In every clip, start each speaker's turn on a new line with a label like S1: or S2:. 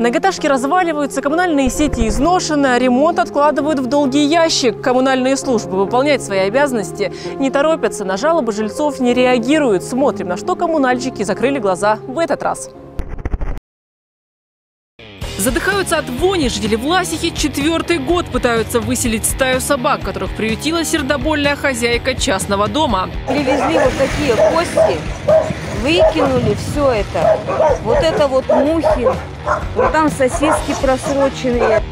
S1: Многоэтажки разваливаются, коммунальные сети изношены, а ремонт откладывают в долгий ящик. Коммунальные службы выполнять свои обязанности не торопятся, на жалобы жильцов не реагируют. Смотрим, на что коммунальщики закрыли глаза в этот раз. Задыхаются от вони. Жители Власихи четвертый год пытаются выселить стаю собак, которых приютила сердобольная хозяйка частного дома.
S2: Привезли вот такие кости, выкинули все это. Вот это вот мухи, вот там сосиски просроченные.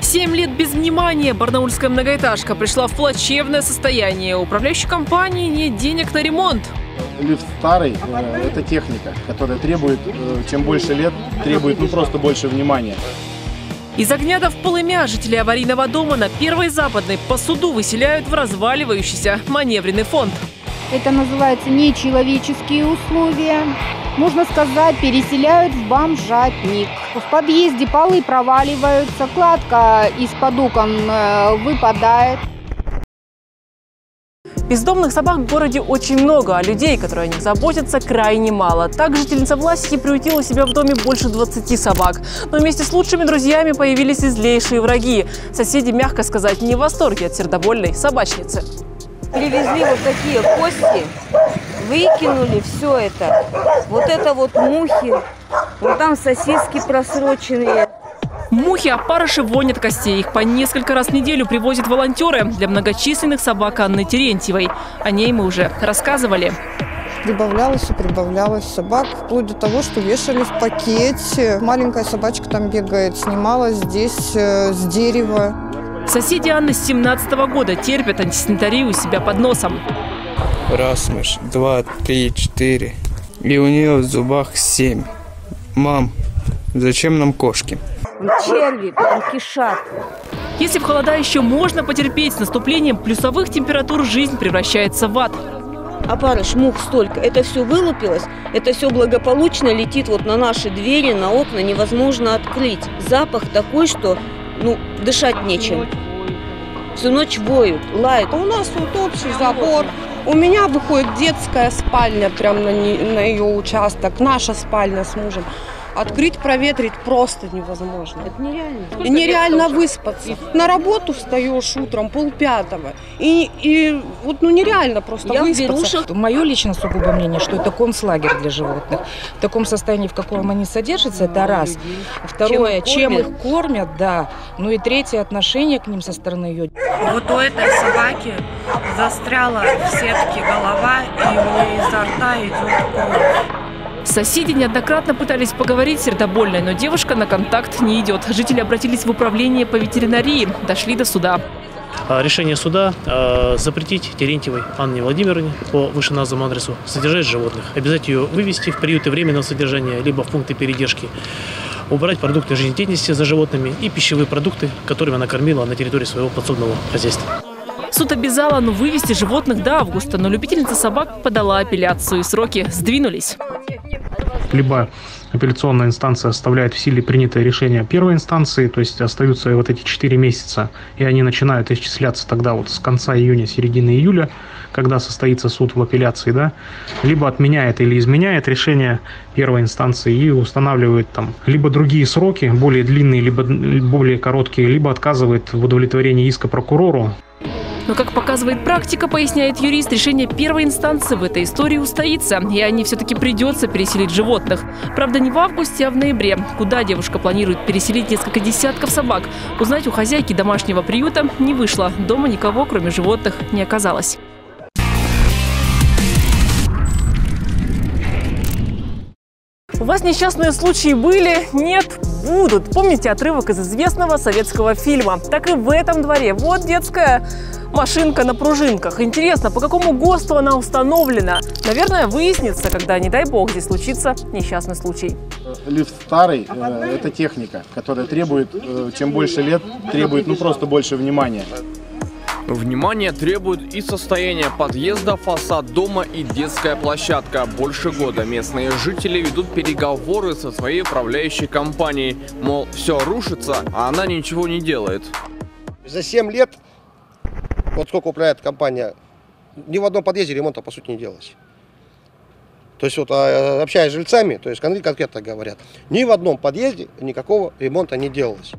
S1: Семь лет без внимания барнаульская многоэтажка пришла в плачевное состояние. Управляющей компании нет денег на ремонт.
S3: Лифт старый э, – это техника, которая требует, э, чем больше лет, требует ну, просто больше внимания.
S1: Из огня до в полымя жители аварийного дома на Первой Западной по суду выселяют в разваливающийся маневренный фонд.
S4: Это называется нечеловеческие условия. Можно сказать, переселяют в бомжатник. В подъезде полы проваливаются, кладка из-под окон э, выпадает.
S1: Бездомных собак в городе очень много, а людей, которые о них заботятся, крайне мало. Так жительница Власихи приютила у себя в доме больше 20 собак. Но вместе с лучшими друзьями появились и злейшие враги. Соседи, мягко сказать, не в восторге от сердобольной собачницы.
S2: Привезли вот такие кости, выкинули все это. Вот это вот мухи, вот там сосиски просроченные.
S1: Мухи, опарыши вонят костей. Их по несколько раз в неделю привозят волонтеры для многочисленных собак Анны Терентьевой. О ней мы уже рассказывали.
S5: Прибавлялось и прибавлялось собак, вплоть до того, что вешали в пакете. Маленькая собачка там бегает, снималась здесь э, с дерева.
S1: Соседи Анны с 17 года терпят антисанитарию у себя под носом.
S6: Раз мышь, два, три, четыре. И у нее в зубах семь. Мам, зачем нам кошки?
S2: Черви прям кишат.
S1: Если в холода еще можно потерпеть, с наступлением плюсовых температур жизнь превращается в ад.
S2: Опарыш, мух столько. Это все вылупилось, это все благополучно летит вот на наши двери, на окна, невозможно открыть. Запах такой, что ну, дышать нечем. Всю ночь воют, лают.
S7: У нас тут общий забор. У меня выходит детская спальня прямо на, не- на ее участок, наша спальня с мужем. Открыть, проветрить просто невозможно.
S2: Это нереально.
S7: И нереально выспаться. На работу встаешь утром полпятого. И, и вот ну нереально просто
S2: Я
S7: выспаться.
S2: берушах.
S8: Мое лично сугубо мнение, что это концлагерь для животных. В таком состоянии, в каком они содержатся, это раз. Второе,
S2: Чем их
S8: кормят, да. Ну и третье, отношение к ним со стороны ее
S9: Вот у этой собаки застряла в сетке голова, и у нее изо рта идет кровь.
S1: Соседи неоднократно пытались поговорить с сердобольной, но девушка на контакт не идет. Жители обратились в управление по ветеринарии, дошли до суда.
S10: А, Решение суда э, запретить Терентьевой Анне Владимировне по вышеназванному адресу содержать животных. Обязать ее вывести в приюты временного содержания, либо в пункты передержки. Убрать продукты жизнедеятельности за животными и пищевые продукты, которыми она кормила на территории своего подсобного хозяйства.
S1: Суд обязал ну вывести животных до августа, но любительница собак подала апелляцию, и сроки сдвинулись.
S11: Либо апелляционная инстанция оставляет в силе принятое решение первой инстанции, то есть остаются вот эти 4 месяца, и они начинают исчисляться тогда вот с конца июня, середины июля, когда состоится суд в апелляции, да, либо отменяет или изменяет решение первой инстанции и устанавливает там либо другие сроки, более длинные, либо более короткие, либо отказывает в удовлетворении иска прокурору,
S1: Но, как показывает практика, поясняет юрист, решение первой инстанции в этой истории устоится, и они все-таки придется переселить животных. Правда, не в августе, а в ноябре, куда девушка планирует переселить несколько десятков собак. Узнать у хозяйки домашнего приюта не вышло. Дома никого, кроме животных, не оказалось. У вас несчастные случаи были? Нет? Будут. Помните отрывок из известного советского фильма? Так и в этом дворе. Вот детская машинка на пружинках. Интересно, по какому ГОСТу она установлена? Наверное, выяснится, когда, не дай бог, здесь случится несчастный случай.
S3: Лифт старый э, – это техника, которая требует, э, чем больше лет, требует ну просто больше внимания.
S12: Внимание требует и состояние подъезда, фасад дома и детская площадка. Больше года местные жители ведут переговоры со своей управляющей компанией. Мол, все рушится, а она ничего не делает.
S13: За 7 лет, вот сколько управляет компания, ни в одном подъезде ремонта по сути не делалось. То есть вот а, общаясь с жильцами, то есть конкретно говорят, ни в одном подъезде никакого ремонта не делалось.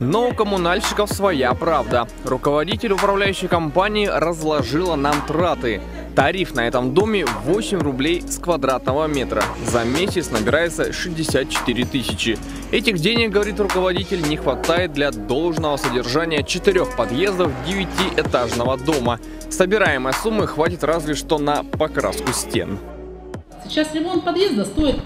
S12: Но у коммунальщиков своя правда. Руководитель управляющей компании разложила нам траты. Тариф на этом доме 8 рублей с квадратного метра. За месяц набирается 64 тысячи. Этих денег, говорит руководитель, не хватает для должного содержания четырех подъездов девятиэтажного дома. Собираемой суммы хватит разве что на покраску стен.
S14: Сейчас ремонт подъезда стоит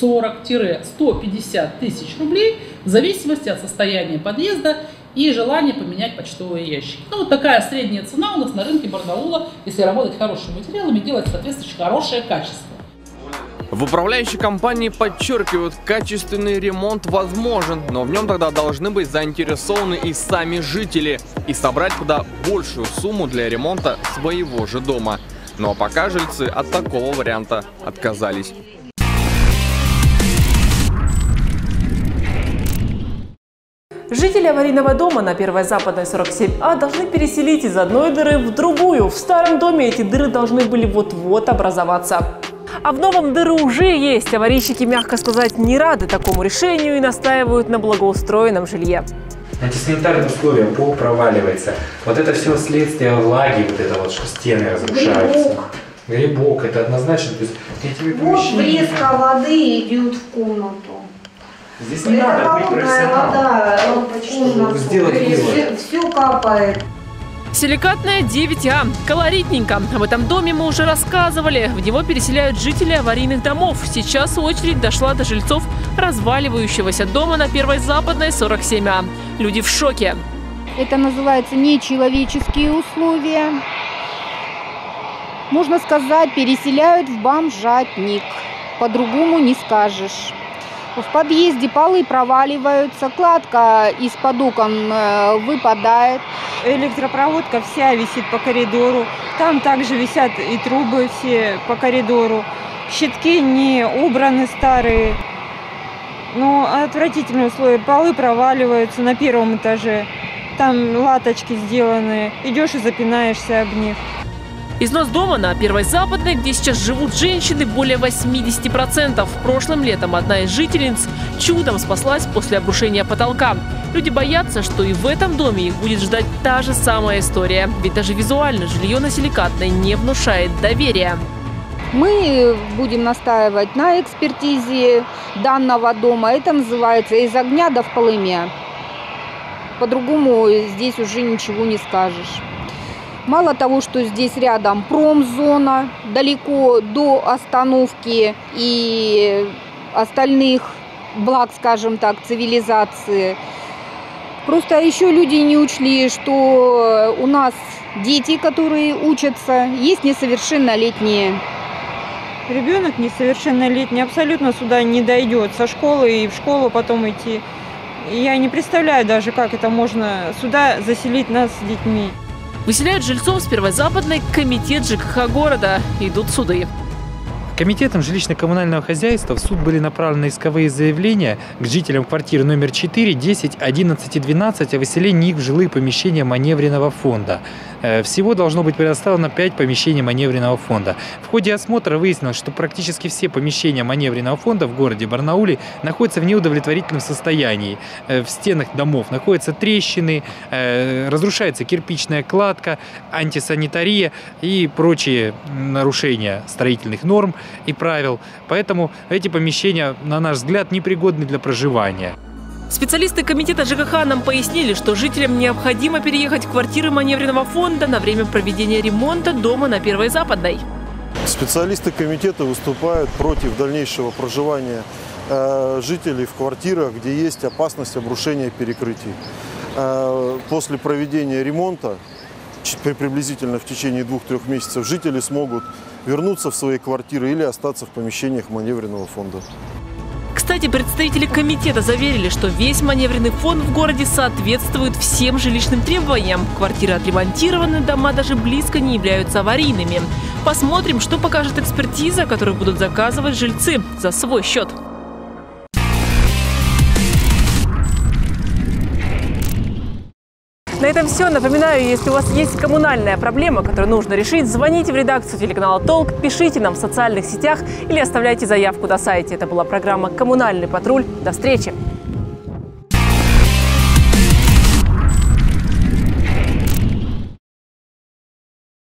S14: 140-150 тысяч рублей в зависимости от состояния подъезда и желания поменять почтовые ящики. Ну, вот такая средняя цена у нас на рынке Барнаула, если работать хорошими материалами, делать соответствующее хорошее качество.
S12: В управляющей компании подчеркивают, качественный ремонт возможен, но в нем тогда должны быть заинтересованы и сами жители и собрать куда большую сумму для ремонта своего же дома. Но пока жильцы от такого варианта отказались.
S1: Жители аварийного дома на Первой Западной 47А должны переселить из одной дыры в другую. В старом доме эти дыры должны были вот-вот образоваться. А в новом дыры уже есть. Аварийщики, мягко сказать, не рады такому решению и настаивают на благоустроенном жилье.
S15: Антисанитарные условия, пол проваливается. Вот это все следствие влаги, вот это вот, что стены разрушаются.
S16: Грибок.
S15: Грибок, это однозначно. То есть эти
S16: Вот
S15: помещения-
S16: врезка воды идет в комнату.
S15: Здесь не надо быть профессионалом.
S16: вода
S15: Чтобы
S16: комнату.
S15: сделать вывод.
S16: Все капает.
S1: Силикатная 9А. Колоритненько. Об этом доме мы уже рассказывали. В него переселяют жители аварийных домов. Сейчас очередь дошла до жильцов разваливающегося дома на Первой Западной 47А. Люди в шоке.
S4: Это называется нечеловеческие условия. Можно сказать, переселяют в бомжатник. По-другому не скажешь. В подъезде полы проваливаются, кладка из-под окон э, выпадает.
S17: Электропроводка вся висит по коридору. Там также висят и трубы все по коридору. Щитки не убраны старые. Ну, отвратительные условия. Полы проваливаются на первом этаже. Там латочки сделаны. Идешь и запинаешься об них.
S1: Износ дома на Первой Западной, где сейчас живут женщины, более 80%. Прошлым летом одна из жительниц чудом спаслась после обрушения потолка. Люди боятся, что и в этом доме их будет ждать та же самая история. Ведь даже визуально жилье на Силикатной не внушает доверия.
S4: Мы будем настаивать на экспертизе данного дома. Это называется из огня до в полыме. По-другому здесь уже ничего не скажешь. Мало того, что здесь рядом промзона, далеко до остановки и остальных благ, скажем так, цивилизации. Просто еще люди не учли, что у нас дети, которые учатся, есть несовершеннолетние.
S17: Ребенок несовершеннолетний абсолютно сюда не дойдет. Со школы и в школу потом идти. Я не представляю даже, как это можно сюда заселить нас с детьми.
S1: Выселяют жильцов с Первой Западной комитет ЖКХ города. Идут суды.
S15: Комитетом жилищно-коммунального хозяйства в суд были направлены исковые заявления к жителям квартир номер 4, 10, 11 и 12 о выселении их в жилые помещения маневренного фонда. Э, Всего должно быть предоставлено 5 помещений маневренного фонда. В ходе осмотра выяснилось, что практически все помещения маневренного фонда в городе Барнауле находятся в неудовлетворительном состоянии. Э, В стенах домов находятся трещины, э, разрушается кирпичная кладка, антисанитария и прочие нарушения строительных норм и правил. Поэтому эти помещения, на наш взгляд, непригодны для проживания.
S1: Специалисты комитета ЖКХ нам пояснили, что жителям необходимо переехать в квартиры маневренного фонда на время проведения ремонта дома на Первой Западной.
S18: Специалисты комитета выступают против дальнейшего проживания э, жителей в квартирах, где есть опасность обрушения перекрытий. Э, после проведения ремонта, приблизительно в течение двух-трех месяцев, жители смогут вернуться в свои квартиры или остаться в помещениях маневренного фонда.
S1: Кстати, представители комитета заверили, что весь маневренный фонд в городе соответствует всем жилищным требованиям. Квартиры отремонтированы, дома даже близко не являются аварийными. Посмотрим, что покажет экспертиза, которую будут заказывать жильцы за свой счет. На этом все. Напоминаю, если у вас есть коммунальная проблема, которую нужно решить, звоните в редакцию телеканала «Толк», пишите нам в социальных сетях или оставляйте заявку на сайте. Это была программа «Коммунальный патруль». До встречи!